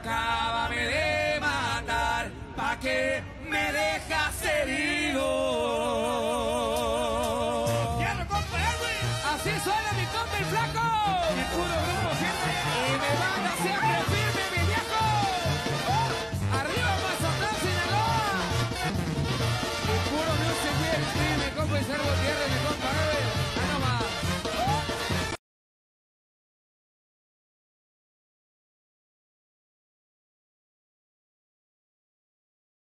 acábame de matar, pa' que me dejas herido. Así suena mi compa el flaco. El puro grupo siempre. Y me van haciendo